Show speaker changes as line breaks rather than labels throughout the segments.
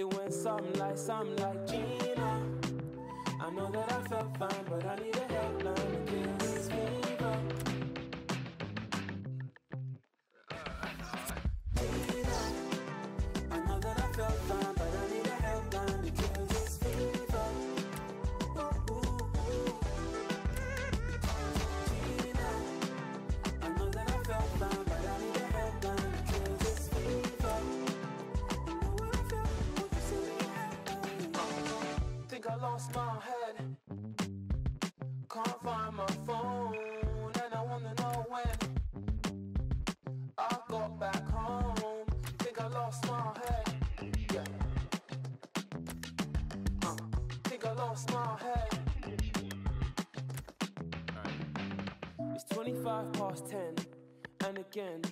It went something like, something like Gina. I know that I felt fine, but I need a headline I lost my head. Can't find my phone, and I wanna know when I got back home. Think I lost my head. Yeah. Uh, think I lost my head. It's 25 past 10, and again,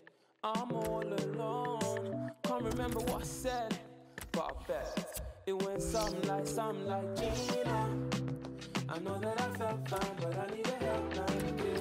I'm all alone. Can't remember what I said, but I bet it went something like, something like Gina. I know that I felt fine, but I need a helpline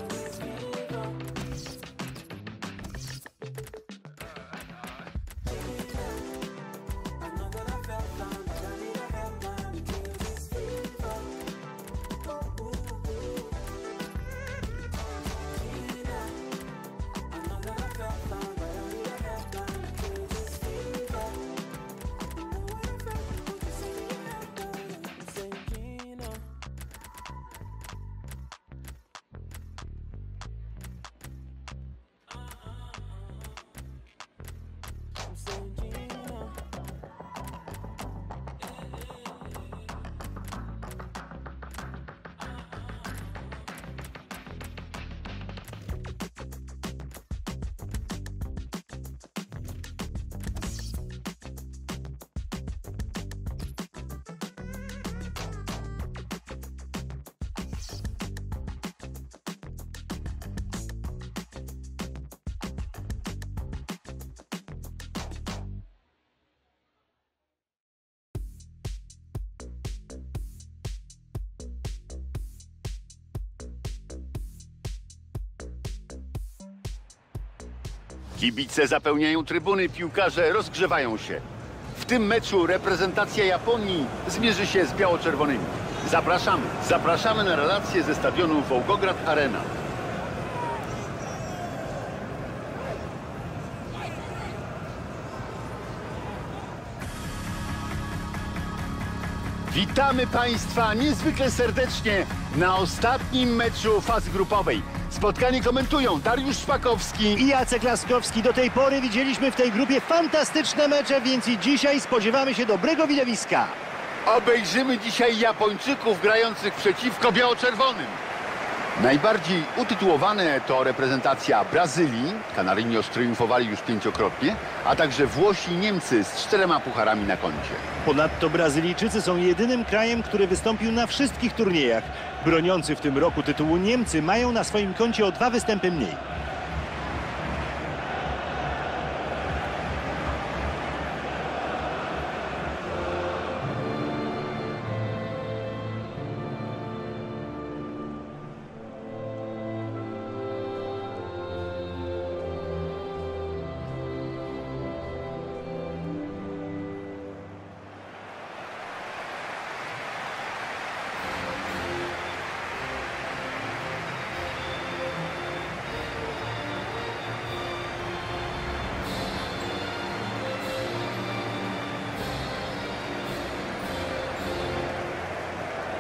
Kibice zapełniają trybuny, piłkarze rozgrzewają się. W tym meczu reprezentacja Japonii zmierzy się z biało-czerwonymi. Zapraszamy, zapraszamy na relacje ze stadionu Wołgograd Arena. Witamy Państwa niezwykle serdecznie na ostatnim meczu fazy grupowej. Spotkanie komentują Dariusz Szpakowski
i Jacek Laskowski. Do tej pory widzieliśmy w tej grupie fantastyczne mecze, więc i dzisiaj spodziewamy się dobrego widowiska.
Obejrzymy dzisiaj Japończyków grających przeciwko biało-czerwonym. Najbardziej utytułowane to reprezentacja Brazylii. Kanarynios triumfowali już pięciokrotnie, a także Włosi i Niemcy z czterema pucharami na koncie.
Ponadto Brazylijczycy są jedynym krajem, który wystąpił na wszystkich turniejach. Broniący w tym roku tytułu Niemcy mają na swoim koncie o dwa występy mniej.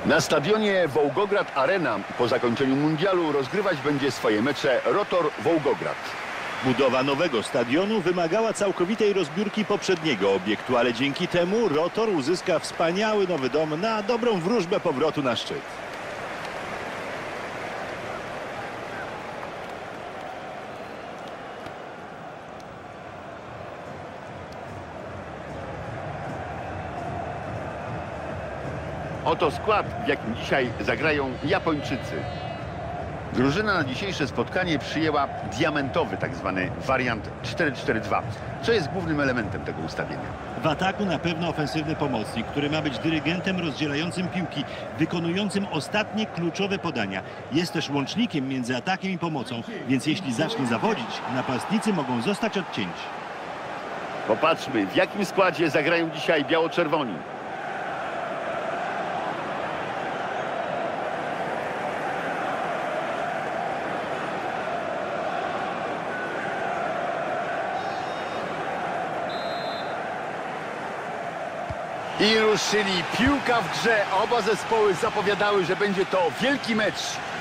Na stadionie Wołgograd Arena po zakończeniu mundialu rozgrywać będzie swoje mecze Rotor Wołgograd.
Budowa nowego stadionu wymagała całkowitej rozbiórki poprzedniego obiektu, ale dzięki temu Rotor uzyska wspaniały nowy dom na dobrą wróżbę powrotu na szczyt.
Oto skład, w jakim dzisiaj zagrają Japończycy. Drużyna na dzisiejsze spotkanie przyjęła diamentowy tak zwany wariant 4-4-2, co jest głównym elementem tego ustawienia.
W ataku na pewno ofensywny pomocnik, który ma być dyrygentem rozdzielającym piłki, wykonującym ostatnie kluczowe podania. Jest też łącznikiem między atakiem i pomocą, więc jeśli zacznie zawodzić, napastnicy mogą zostać odcięci.
Popatrzmy, w jakim składzie zagrają dzisiaj biało-czerwoni. I ruszyli. Piłka w grze. Oba zespoły zapowiadały, że będzie to wielki mecz.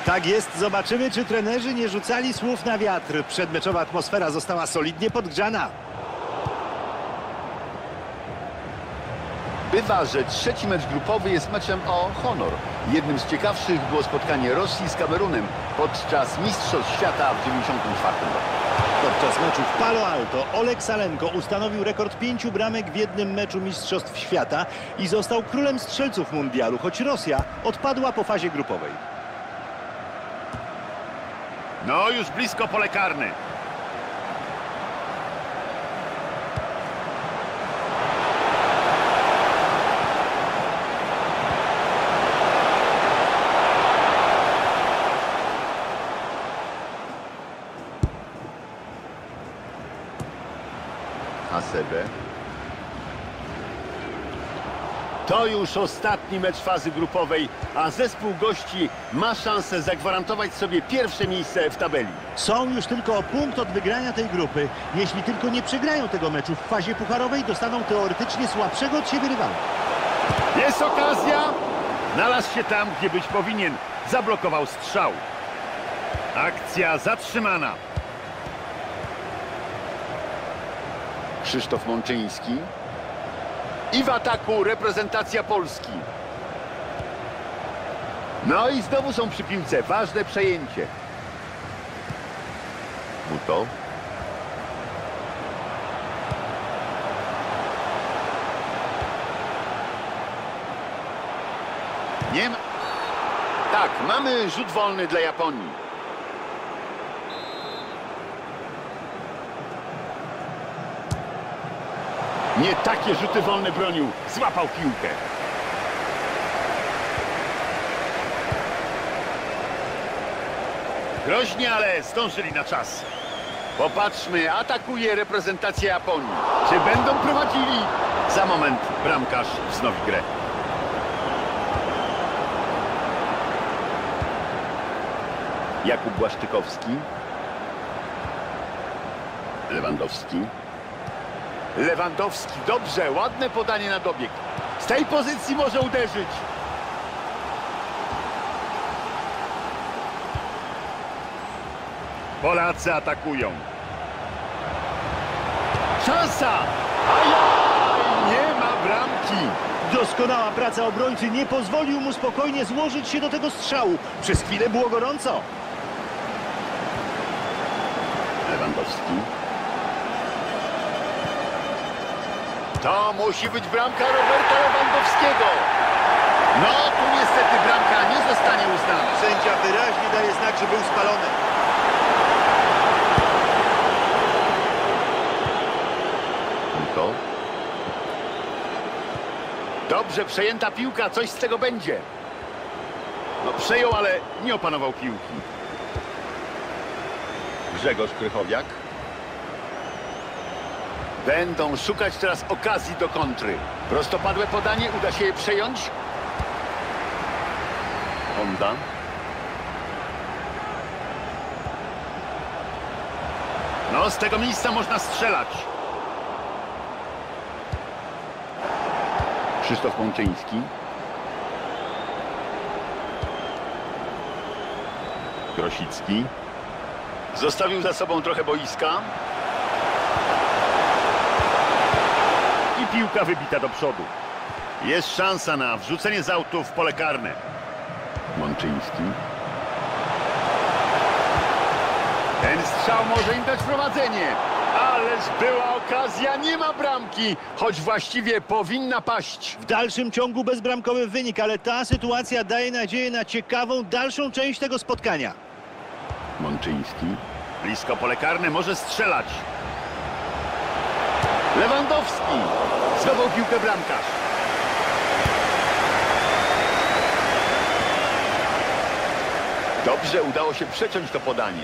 Tak jest, zobaczymy, czy trenerzy nie rzucali słów na wiatr. Przedmeczowa atmosfera została solidnie podgrzana.
Bywa, że trzeci mecz grupowy jest meczem o honor. Jednym z ciekawszych było spotkanie Rosji z Kamerunem podczas Mistrzostw Świata w 1994 roku.
Podczas meczu w Palo Alto Olek Salenko ustanowił rekord pięciu bramek w jednym meczu Mistrzostw Świata i został królem strzelców mundialu, choć Rosja odpadła po fazie grupowej.
No, już blisko pole karne. To już ostatni mecz fazy grupowej, a zespół gości ma szansę zagwarantować sobie pierwsze miejsce w tabeli.
Są już tylko o punkt od wygrania tej grupy. Jeśli tylko nie przegrają tego meczu w fazie pucharowej, dostaną teoretycznie słabszego od siebie rywala.
Jest okazja. Znalazł się tam, gdzie być powinien. Zablokował strzał. Akcja zatrzymana. Krzysztof Mączyński. I w ataku reprezentacja Polski. No i znowu są przy piłce. Ważne przejęcie. Buto. Nie ma... Tak, mamy rzut wolny dla Japonii. Nie takie rzuty wolne bronił. Złapał piłkę. Groźnie, ale zdążyli na czas. Popatrzmy, atakuje reprezentacja Japonii. Czy będą prowadzili? Za moment bramkarz wznowi grę. Jakub Błaszczykowski. Lewandowski. Lewandowski, dobrze, ładne podanie na dobieg. Z tej pozycji może uderzyć. Polacy atakują. Szansa! Ajaj! Nie ma bramki.
Doskonała praca obrońcy nie pozwolił mu spokojnie złożyć się do tego strzału. Przez chwilę było gorąco.
Lewandowski. To musi być bramka Roberta Lewandowskiego. No, tu niestety bramka nie zostanie uznana.
Sędzia wyraźnie daje znak, że był spalony.
To. Dobrze, przejęta piłka, coś z tego będzie. No, przejął, ale nie opanował piłki. Grzegorz Krychowiak. Będą szukać teraz okazji do kontry. Prostopadłe podanie, uda się je przejąć. Honda. No, z tego miejsca można strzelać. Krzysztof Mączyński. Grosicki. Zostawił za sobą trochę boiska. Piłka wybita do przodu. Jest szansa na wrzucenie z autu w pole karne. Mączyński. Ten strzał może im dać prowadzenie. Ależ była okazja, nie ma bramki, choć właściwie powinna paść.
W dalszym ciągu bezbramkowy wynik, ale ta sytuacja daje nadzieję na ciekawą dalszą część tego spotkania.
Mączyński. Blisko pole karne, może strzelać. Lewandowski. Zdobył piłkę bramkarz. Dobrze udało się przeciąć to podanie.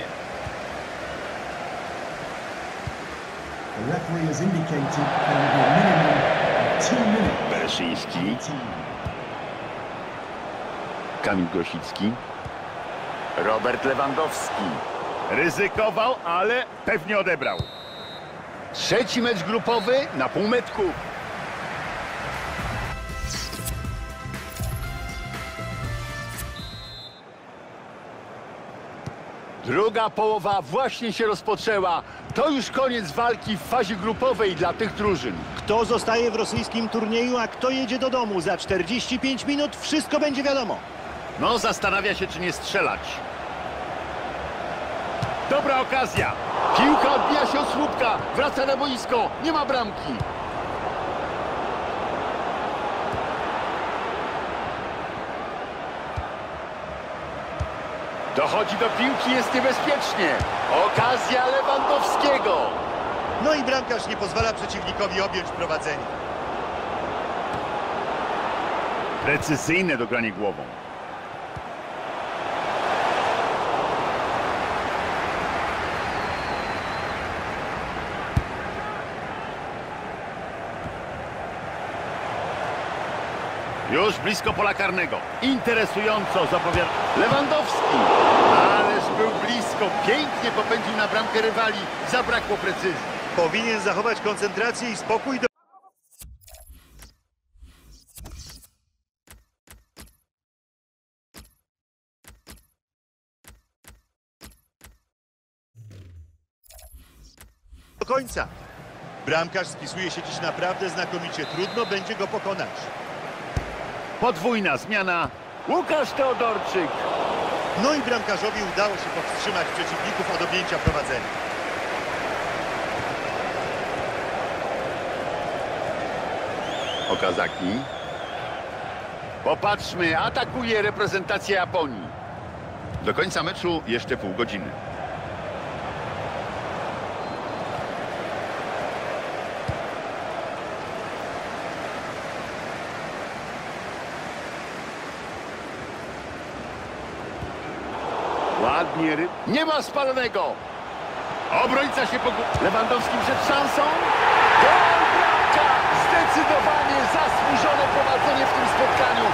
Bereszyński, Kamil Grosicki, Robert Lewandowski.
Ryzykował, ale pewnie odebrał.
Trzeci mecz grupowy na półmetku. Druga połowa właśnie się rozpoczęła. To już koniec walki w fazie grupowej dla tych drużyn.
Kto zostaje w rosyjskim turnieju, a kto jedzie do domu? Za 45 minut wszystko będzie wiadomo.
No, zastanawia się, czy nie strzelać. Dobra okazja.
Piłka odbija się od słupka, wraca na boisko, nie ma bramki. Dochodzi do piłki, jest niebezpiecznie. Okazja Lewandowskiego.
No i bramkarz nie pozwala przeciwnikowi objąć prowadzenia.
Precyzyjne dogranie głową. Już blisko pola karnego. Interesująco zapowiada.
Lewandowski. Ależ był blisko, pięknie popędził na bramkę rywali. Zabrakło precyzji.
Powinien zachować koncentrację i spokój do... do końca. Bramkarz spisuje się dziś naprawdę znakomicie. Trudno będzie go pokonać.
Podwójna zmiana.
Łukasz Teodorczyk.
No i bramkarzowi udało się powstrzymać przeciwników od objęcia prowadzenia.
Okazaki. Popatrzmy, atakuje reprezentacja Japonii. Do końca meczu jeszcze pół godziny. Nie ma spalonego! Obrońca się pogu... Lewandowski przed szansą. Gol, bramka! Zdecydowanie zasłużone prowadzenie w tym spotkaniu.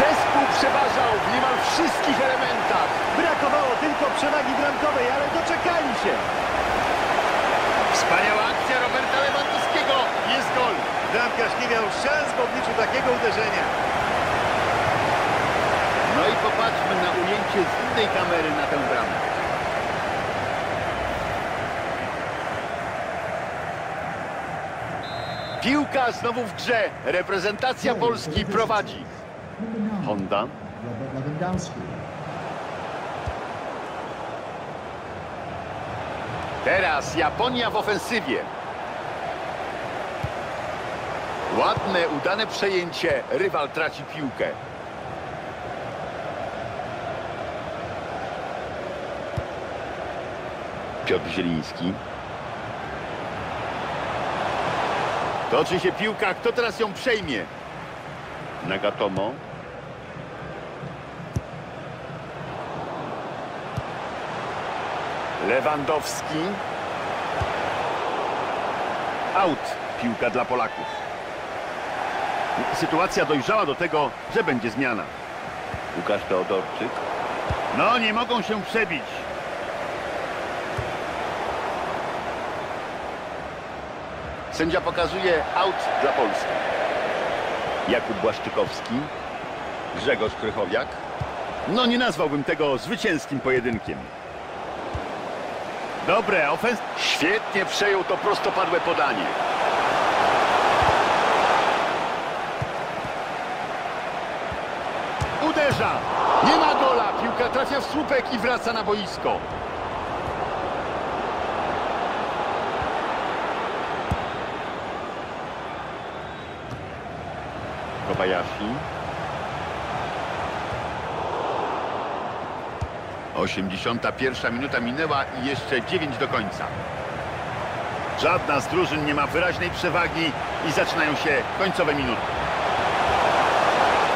Zespół przeważał w niemal wszystkich elementach.
Brakowało tylko przewagi bramkowej, ale doczekali się.
Wspaniała akcja Roberta Lewandowskiego. Jest gol.
Bramkarz nie miał szans w obliczu takiego uderzenia.
No i popatrzmy na ujęcie z innej kamery na tę bramkę. Piłka znowu w grze. Reprezentacja Polski prowadzi. Honda. Teraz Japonia w ofensywie. Ładne, udane przejęcie. Rywal traci piłkę. Piotr Zieliński. Toczy się piłka. Kto teraz ją przejmie? Nagatomo. Lewandowski. Out. Piłka dla Polaków. Sytuacja dojrzała do tego, że będzie zmiana. Łukasz Teodorczyk.
No, nie mogą się przebić.
Sędzia pokazuje out dla Polski. Jakub Błaszczykowski. Grzegorz Krychowiak.
No, nie nazwałbym tego zwycięskim pojedynkiem. Dobre, ofens...
Świetnie przejął to prostopadłe podanie. Uderza. Nie ma gola. Piłka trafia w słupek i wraca na boisko. Kobayashi. 81 minuta minęła i jeszcze 9 do końca.
Żadna z drużyn nie ma wyraźnej przewagi i zaczynają się końcowe minuty.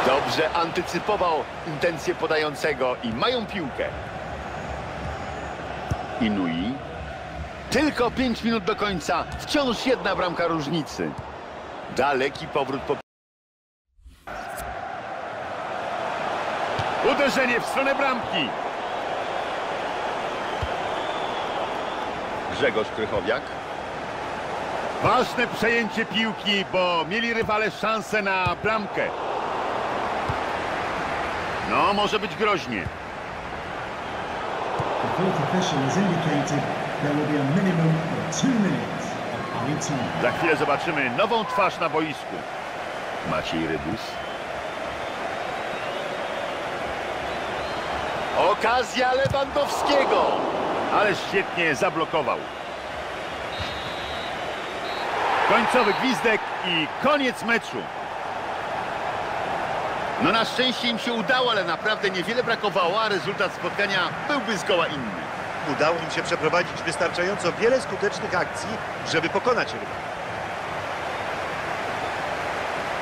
Dobrze antycypował intencje podającego i mają piłkę. Inui. Tylko 5 minut do końca. Wciąż jedna bramka różnicy. Daleki powrót po
Uderzenie w stronę bramki.
Grzegorz Krychowiak.
Ważne przejęcie piłki, bo mieli rywale szansę na bramkę. No, może być groźnie. Za chwilę zobaczymy nową twarz na boisku.
Maciej Rydus. Okazja Lewandowskiego.
Ale świetnie zablokował. Końcowy gwizdek i koniec meczu.
No na szczęście im się udało, ale naprawdę niewiele brakowało, a rezultat spotkania byłby zgoła inny.
Udało im się przeprowadzić wystarczająco wiele skutecznych akcji, żeby pokonać rywala.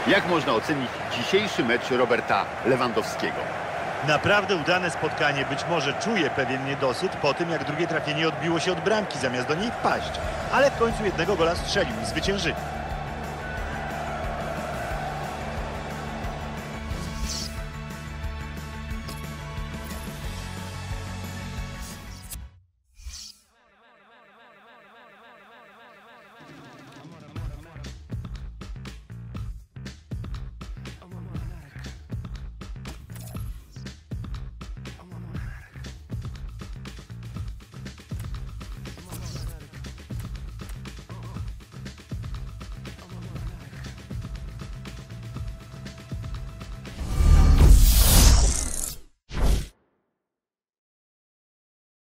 Jak można ocenić dzisiejszy mecz Roberta Lewandowskiego?
Naprawdę udane spotkanie, być może czuje pewien niedosyt po tym, jak drugie trafienie odbiło się od bramki, zamiast do niej wpaść. Ale w końcu jednego gola strzelił i zwyciężyli.